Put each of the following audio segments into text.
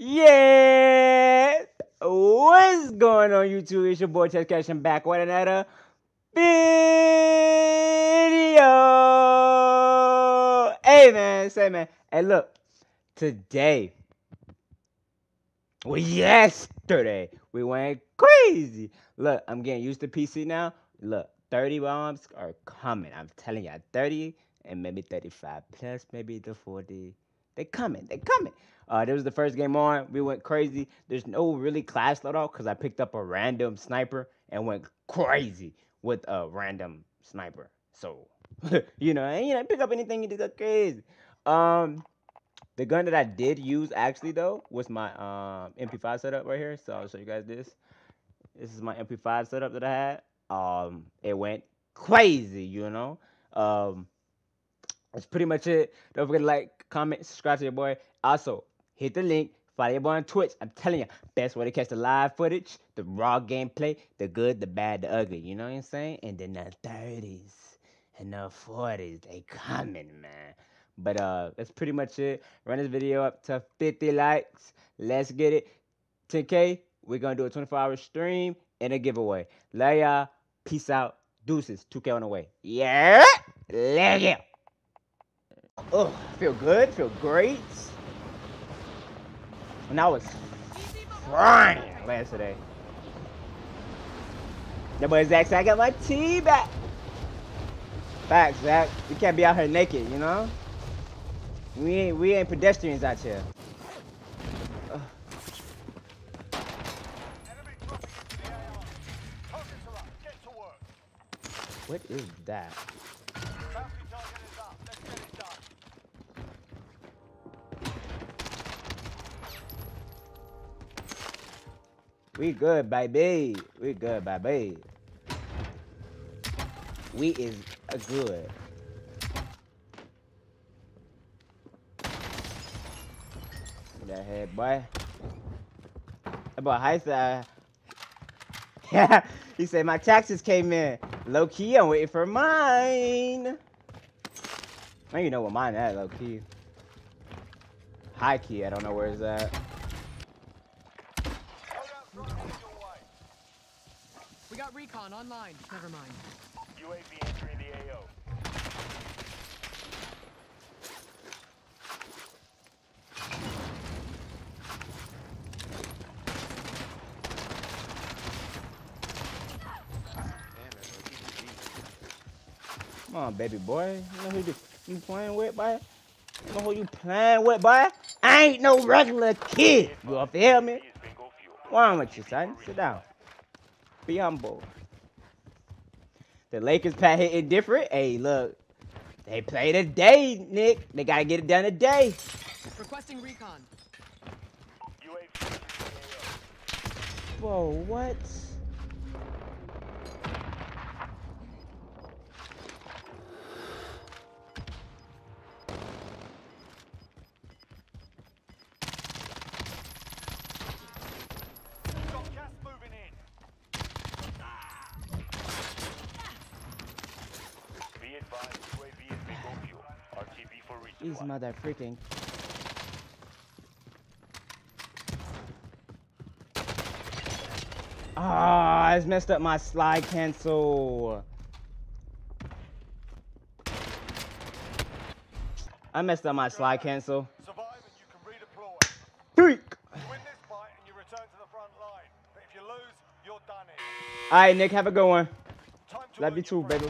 Yeah, what's going on YouTube? It's your boy Tezkash and back with another video. Hey man, say man, hey look, today, well yesterday, we went crazy. Look, I'm getting used to PC now. Look, 30 bombs are coming. I'm telling you, 30 and maybe 35 plus, maybe the 40. They coming. They coming. Uh, was the first game on. We went crazy. There's no really class loadout because I picked up a random sniper and went crazy with a random sniper. So, you know, and, you know, pick up anything you just go crazy. Um, the gun that I did use actually though was my um MP5 setup right here. So I'll show you guys this. This is my MP5 setup that I had. Um, it went crazy, you know. Um, that's pretty much it. Don't forget to like, comment, subscribe to your boy. Also, hit the link. Follow your boy on Twitch. I'm telling you, best way to catch the live footage, the raw gameplay, the good, the bad, the ugly. You know what I'm saying? And then the 30s and the 40s, they coming, man. But uh, that's pretty much it. Run this video up to 50 likes. Let's get it. 10K. We're gonna do a 24-hour stream and a giveaway. Love y'all. Peace out. Deuces. 2K on the way. Yeah. Let's go. Oh, feel good, feel great. And I was frying last today. That boy Zach said, I got my tea back. Facts, Zach. We can't be out here naked, you know? We ain't we ain't pedestrians out here. Ugh. What is that? We good, baby. We good, baby. We is good. That head, boy. That boy Heist, uh, yeah, he said my taxes came in. Low key, I'm waiting for mine. I don't know what mine at, low key. High key, I don't know where it's at. Got recon online. Never mind. UAV entering the AO. Come on, baby boy. You know who you, you playing with, boy? You know who you playing with, boy? I ain't no regular kid. You feel me? Is bingo fuel. What's wrong with you, son? Sit down. Be humble. The Lakers pat hitting different. Hey, look. They play today, Nick. They gotta get it done today. Requesting recon. UAV entering the AO. Whoa, what? Got gas moving in. Be advised, UAV is bingo fuel. RTB for These mother freaking. Ah, it's messed up my slide cancel. I messed up my slide cancel. Survive and you can redeploy. Freak. You win this fight and you return to the front line. But if you lose, you're done. All right, Nick, have a good one. Love you too, baby.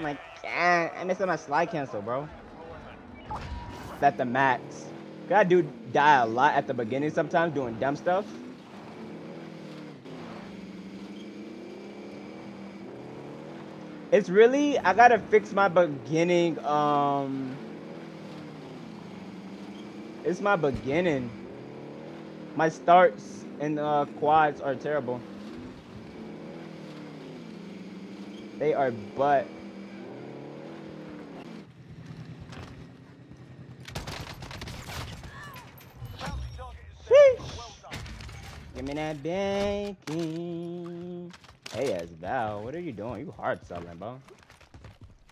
friends. I'm like, ah, I messed up my slide cancel, bro. At the max. I do die a lot at the beginning sometimes doing dumb stuff. It's really I gotta fix my beginning. Um, it's my beginning. My starts and uh, quads are terrible. They are butt. Bounty target is down. Sheesh. Well done. Give me that banking. Hey, as Val, what are you doing? You hard selling, bro.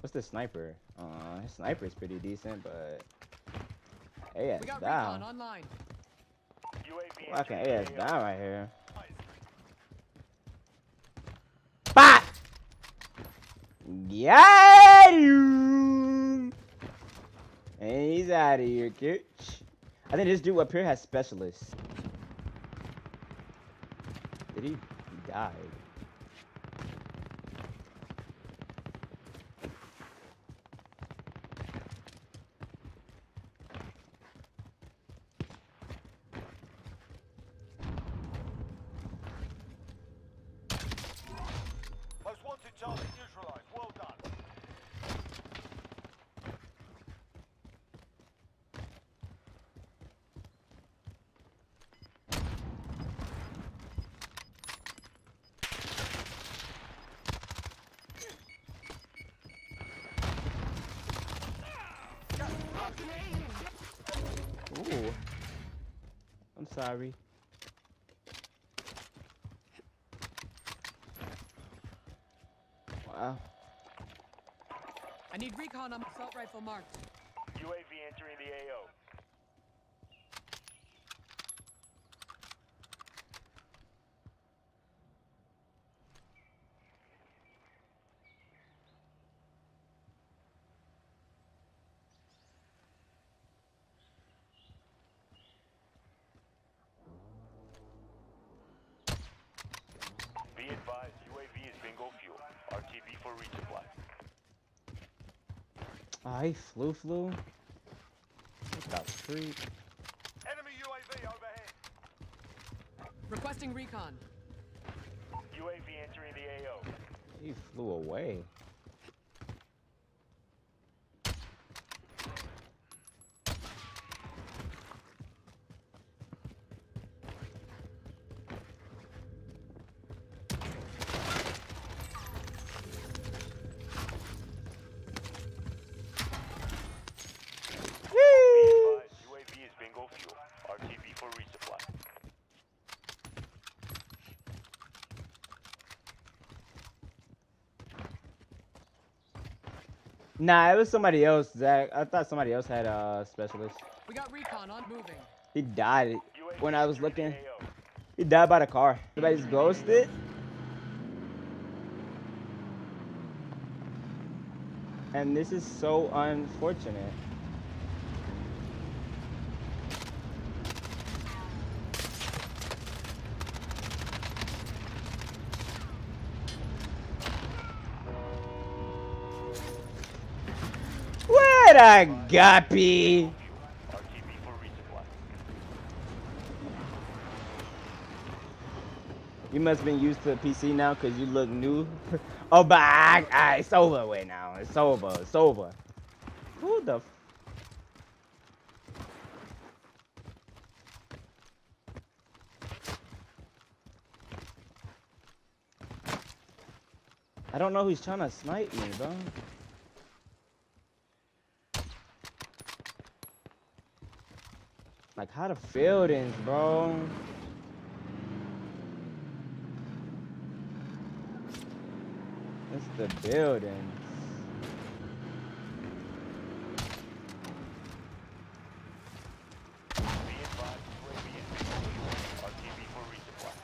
What's the sniper? Uh, his sniper is pretty decent, but AS We got recon down. online. UAV Fucking entering AS the down right here. Nice. Yeah. And he's out of here, bitch. I think this dude up here has specialists. Did he? He died. Most wanted target neutralized. Well done. Ooh. I'm sorry. Wow. I need recon on assault rifle marked. UAV entering the AO. Be advised, UAV is bingo fuel. RTB for resupply. He flew flew. What the freak? Enemy UAV overhead. Requesting recon. UAV entering the AO. He flew away. Be advised, UAV is bingo fuel. RTB for resupply. Nah, it was somebody else, Zach. I thought somebody else had a specialist. We got recon on moving. He died when I was looking. He died by the car. Everybody's ghosted. And this is so unfortunate. What a guppy! You must have been used to PC now because you look new. oh, but I, I, it's over with now. It's over. It's over. Who the? F- I don't know who's trying to snipe me, bro. Like how the buildings, bro. It's the buildings. Be advised, UAV is bingo fuel. RTB for resupply.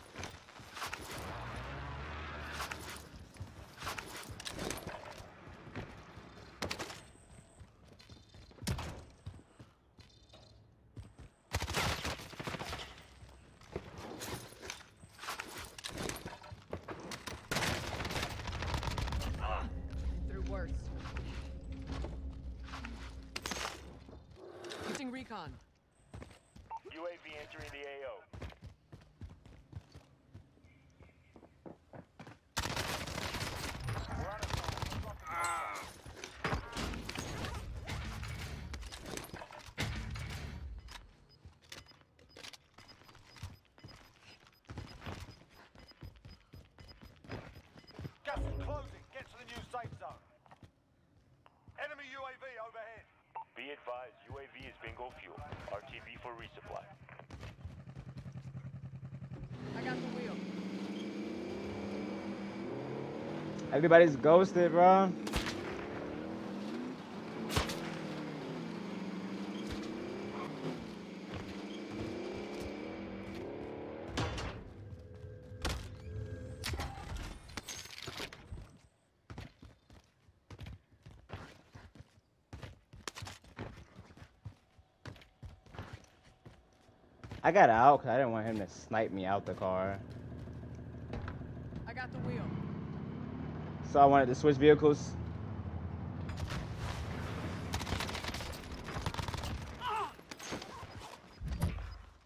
Through worse. Using recon. UAV entering the AO. To the new safe zone. Enemy UAV overhead. Be advised, UAV is bingo fuel. RTB for resupply. I got the wheel. Everybody's ghosted, bro. I got out because I didn't want him to snipe me out the car. I got the wheel. So I wanted to switch vehicles.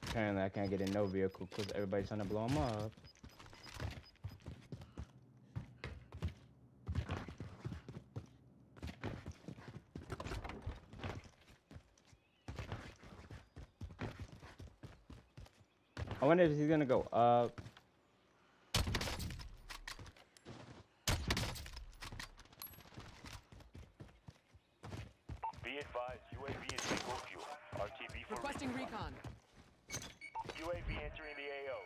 Apparently I can't get in no vehicle because everybody's trying to blow him up. Wonder if he's gonna go up. Be advised, UAV is bingo fuel. RTB for Requesting resupply. recon. UAV entering the AO.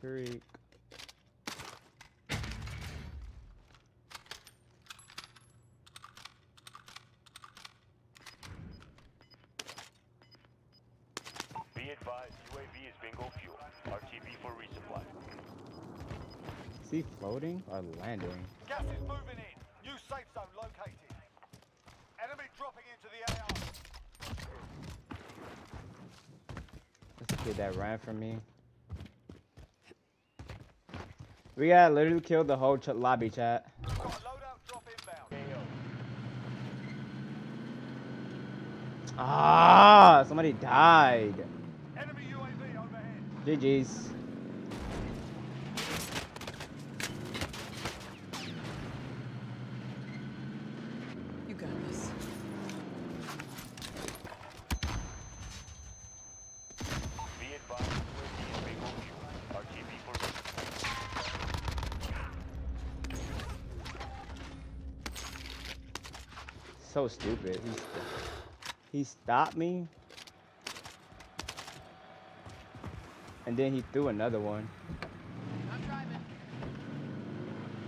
Freak. Be advised, UAV is bingo fuel. RTB for resupply. Is he floating or landing? Gas is moving in. New safe zone located. Enemy dropping into the. That's the kid that ran from me. We gotta literally killed the whole ch- lobby chat. Got a loadout drop inbound. AO. Ah, somebody died. Enemy GG's. You got this. Be advised, UAV is bingo fuel. RTB for resupply. So stupid. He, st- he stopped me. And then he threw another one I'm driving.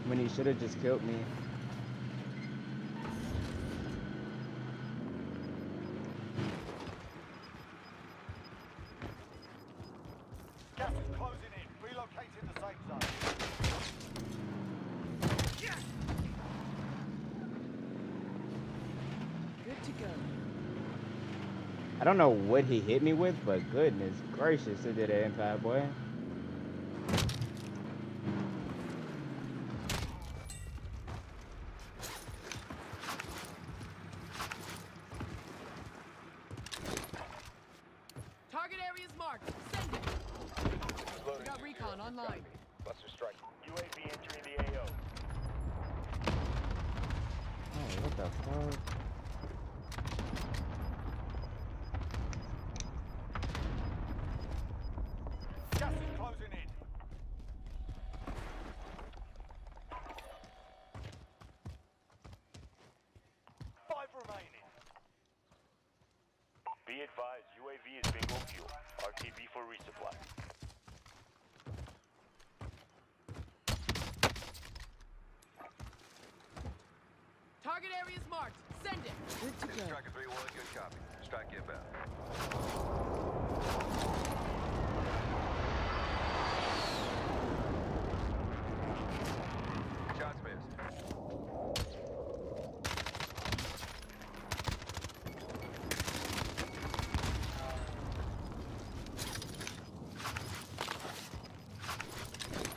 when he should have just killed me. Gas is closing in. Relocating the safe zone. Good to go. I don't know what he hit me with, but goodness gracious, it did an impact, boy. Target area is marked. Send it. We got recon online. Cluster strike. UAV entering the AO. Oh, what the fuck? Gas is closing in. Five remaining. Be advised, UAV is bingo fuel. RTB for resupply. Target area is marked. Send it. Good to go. Striker 3-1, good copy. Strike inbound. Shots missed.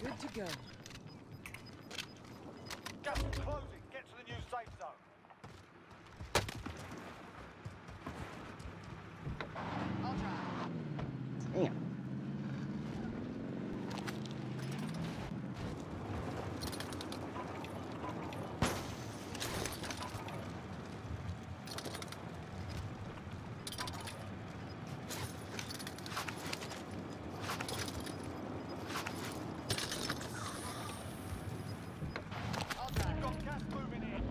Good to go. Gas is closing. Get to the new safe zone. I'll drive. Damn. I'll drive. Got gas moving in.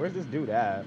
Where's this dude at?